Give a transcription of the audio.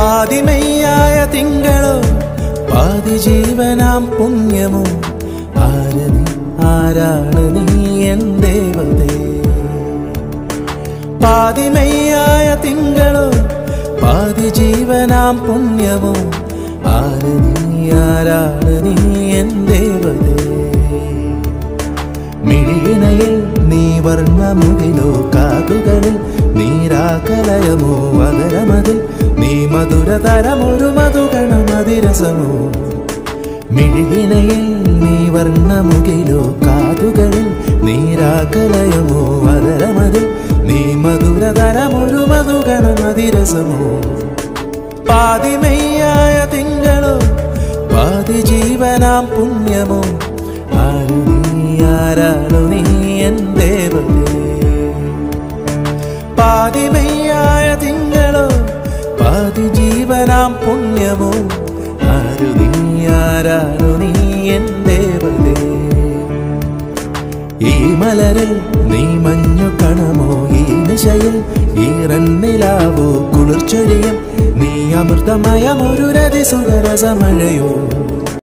പാതിമെയ്യായ തിങ്കളോ പാതി ജീവനാം പുണ്യമോ ആര് ആരാണ് നീ എൻ ദേവതേ പാതിമയ്യായ തിങ്കളോ പാതി ജീവനാം പുണ്യമോ ആര് ആരാണ് നീ എൻ ദേവതേ മിഴിയിണയിൽ നീ വർണമുകിലോ കാതുകളിൽ നീരാകലയമോ നീ മധുഗണ മതിരസമോ? മിഴിവിനയിൽ നീ വർണമുകിലോ? കാതുകളിൽ നീരാകലയമോ അതരമതിൽ നീ മധുരതരമൊരു മധുഗണ മതിരസമോ? പാതിമെയ്യായ തിങ്കളോ? പാതി ജീവനാം പുണ്യമോ? ആരു നീ? ആരാണു എൻ ദേവതേ? പാതിമെയ്യായ ജീവനാം പുണ്യമോ ആരു നീ ആരാണു നീ എൻ ദേവതേ? ഈ മലരിൽ നീ മഞ്ഞു കണമോ? ഈ നിശയിൽ ഈറന്നിലാവോ കുളിർച്ചൊരിയും നീ അമൃതമയമൊരു രതി സുഖരസമഴയോ?